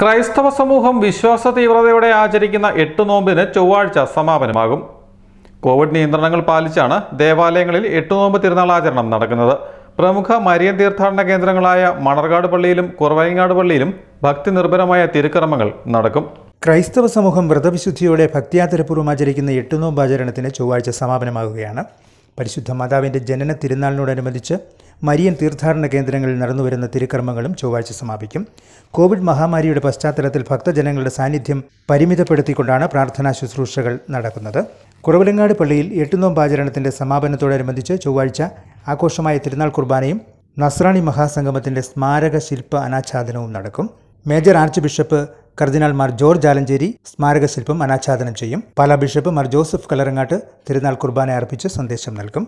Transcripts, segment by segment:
ക്രൈസ്തവ സമൂഹം വിശ്വാസ തീവ്രതയോടെ ആചരിക്കുന്ന എട്ട് നോമ്പിന് ചൊവ്വാഴ്ച സമാപനമാകും. കോവിഡ് നിയന്ത്രണങ്ങൾ പാലിച്ചാണ് ദേവാലയങ്ങളിൽ എട്ട് നോമ്പ് തിരുനാൾ ആചരണം നടക്കുന്നത്. പ്രമുഖ മരിയൻ തീർത്ഥാടന കേന്ദ്രങ്ങളായ മണർകാട് പള്ളിയിലും കുറവയങ്ങാട് പള്ളിയിലും ഭക്തി നിർഭരമായ തിരുക്കർമ്മങ്ങൾ നടക്കും. ക്രൈസ്തവ സമൂഹം വ്രതവിശുദ്ധിയോടെ ഭക്തിയാദരപൂർവം ആചരിക്കുന്ന എട്ടുനോമ്പ് ആചരണത്തിന് ചൊവ്വാഴ്ച സമാപനമാകുകയാണ്. പരിശുദ്ധ മാതാവിന്റെ ജനന തിരുനാളിനോടനുബന്ധിച്ച് മരിയൻ തീർത്ഥാടന കേന്ദ്രങ്ങളിൽ നടന്നുവരുന്ന തിരുക്കർമ്മങ്ങളും ചൊവ്വാഴ്ച സമാപിക്കും. കോവിഡ് മഹാമാരിയുടെ പശ്ചാത്തലത്തിൽ ഭക്തജനങ്ങളുടെ സാന്നിധ്യം പരിമിതപ്പെടുത്തിക്കൊണ്ടാണ് പ്രാർത്ഥനാ ശുശ്രൂഷകൾ നടക്കുന്നത്. കുറവിലങ്ങാട് പള്ളിയിൽ എട്ടുനോമ്പ് ആചരണത്തിന്റെ സമാപനത്തോടനുബന്ധിച്ച് ചൊവ്വാഴ്ച ആഘോഷമായ തിരുനാൾ കുർബാനയും നസ്രാണി മഹാസംഗമത്തിന്റെ സ്മാരക ശില്പ അനാച്ഛാദനവും നടക്കും. മേജർ ആർച്ച് ബിഷപ്പ് കർദിനാൾ മാർ ജോർജ് ആലഞ്ചേരി സ്മാരകശില്പം അനാച്ഛാദനം ചെയ്യും. പാലാ ബിഷപ്പ് മാർ ജോസഫ് കലറങ്ങാട്ട് തിരുനാൾ കുർബാന അർപ്പിച്ച് സന്ദേശം നൽകും.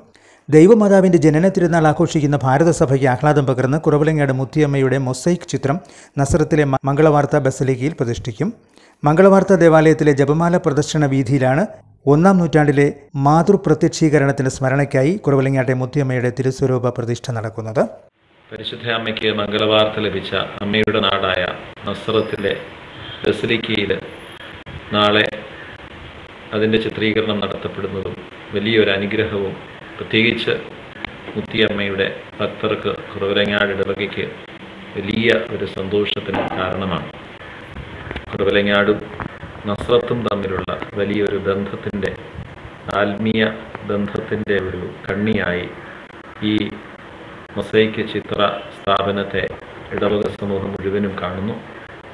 ദൈവമാതാവിന്റെ ജനന തിരുനാൾ ആഘോഷിക്കുന്ന ഭാരതസഭയ്ക്ക് ആഹ്ലാദം പകർന്ന് കുറവലങ്ങാട് മുത്തിയമ്മയുടെ മൊസൈക്ക് ചിത്രം നസറത്തിലെ മംഗളവാർത്ത ബസലിക്കയിൽ പ്രതിഷ്ഠിക്കും. മംഗളവാർത്ത ദേവാലയത്തിലെ ജപമാല പ്രദർശന വീതിയിലാണ് ഒന്നാം നൂറ്റാണ്ടിലെ മാതൃപ്രത്യക്ഷീകരണത്തിന്റെ സ്മരണയ്ക്കായി കുറവലങ്ങാട്ടെ മുത്തിയമ്മയുടെ തിരുസ്വരൂപ പ്രതിഷ്ഠ നടക്കുന്നത്. പരിശുദ്ധ അമ്മയ്ക്ക് മംഗളവാർത്ത ലഭിച്ച അമ്മയുടെ നാടായ നസ്രത്തിലെ ബസലിക്കയിൽ നാളെ അതിന്റെ ചിത്രീകരണം നടത്തപ്പെടുന്നതും വലിയൊരു അനുഗ്രഹവും പ്രത്യേകിച്ച് മുത്തിയമ്മയുടെ ഭക്തർക്ക് കുറവലങ്ങാട് ഇടവകയ്ക്ക് വലിയ ഒരു സന്തോഷത്തിന് കാരണമാണ്. കുറവലങ്ങാടും നസ്രത്തും തമ്മിലുള്ള വലിയൊരു ബന്ധത്തിന്റെ ആത്മീയ ബന്ധത്തിന്റെ ഒരു കണ്ണിയായി ഈ മൊസൈക്ക് ചിത്ര സ്ഥാപനത്തെ ഇടവക സമൂഹം മുഴുവനും കാണുന്നു.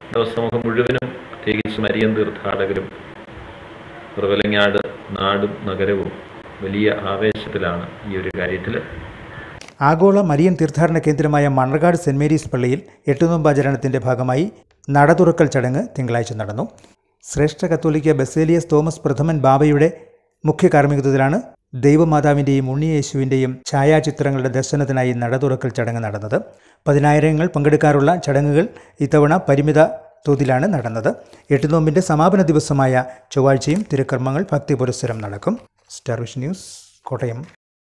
ഇടവക സമൂഹം മുഴുവനും പ്രത്യേകിച്ച് മരിയൻ തീർത്ഥാടകരും കുറവലങ്ങാട് നാടും നഗരവും വലിയ ആവേശത്തിലാണ് ഈ ഒരു കാര്യത്തിൽ. ആഗോള മരിയൻ തീർത്ഥാടന കേന്ദ്രമായ മണ്ണർകാട് സെന്റ് മേരീസ് പള്ളിയിൽ എട്ടുനോമ്പാചരണത്തിന്റെ ഭാഗമായി നട തുറക്കൽ ചടങ്ങ് തിങ്കളാഴ്ച നടന്നു. ശ്രേഷ്ഠ കത്തോലിക്ക ബസേലിയസ് തോമസ് പ്രഥമൻ ബാബയുടെ മുഖ്യ കാർമ്മികത്വത്തിലാണ് ദൈവമാതാവിന്റെയും ഉണ്ണിയേശുവിന്റെയും ഛായാചിത്രങ്ങളുടെ ദർശനത്തിനായി നട തുറക്കൽ ചടങ്ങ് നടന്നത്. പതിനായിരങ്ങൾ പങ്കെടുക്കാറുള്ള ചടങ്ങുകൾ ഇത്തവണ പരിമിത തോതിലാണ് നടന്നത്. എട്ടുനോമ്പിന്റെ സമാപന ദിവസമായ ചൊവ്വാഴ്ചയും തിരുക്കർമ്മങ്ങൾ ഭക്തി പുരസ്സരം നടക്കും. Star Vision News Kottayam.